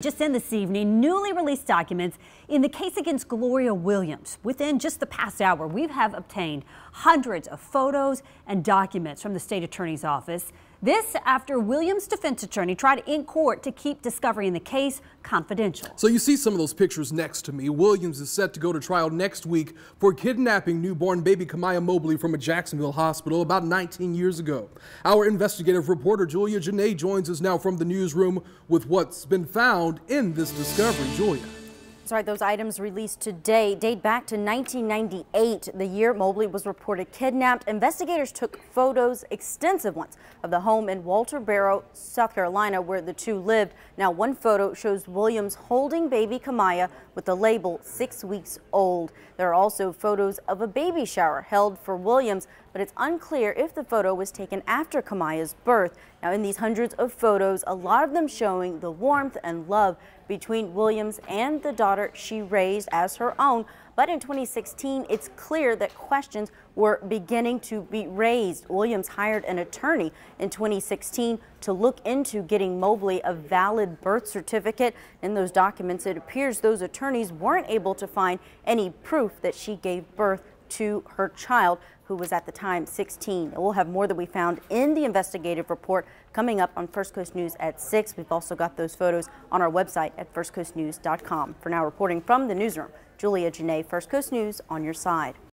Just in this evening, newly released documents in the case against Gloria Williams. Within just the past hour, we have obtained hundreds of photos and documents from the state attorney's office. This after Williams' defense attorney tried in court to keep discovery in the case confidential. So you see some of those pictures next to me. Williams is set to go to trial next week for kidnapping newborn baby Kamiyah Mobley from a Jacksonville hospital about 19 years ago. Our investigative reporter Julia Janae joins us now from the newsroom with what's been found in this discovery. Julia. Right. Those items released today date back to 1998, the year Mobley was reported kidnapped. Investigators took photos, extensive ones, of the home in Walterboro, South Carolina, where the two lived. Now, one photo shows Williams holding baby Kamiyah with the label six weeks old. There are also photos of a baby shower held for Williams, but it's unclear if the photo was taken after Kamiyah's birth. Now, in these hundreds of photos, a lot of them showing the warmth and love between Williams and the daughter she raised as her own. But in 2016, it's clear that questions were beginning to be raised. Williams hired an attorney in 2016 to look into getting Mobley a valid birth certificate. In those documents, it appears those attorneys weren't able to find any proof that she gave birth to her child, who was at the time 16. We'll have more that we found in the investigative report coming up on First Coast News at 6. We've also got those photos on our website at firstcoastnews.com. For now, reporting from the newsroom, Julia Janae, First Coast News on your side.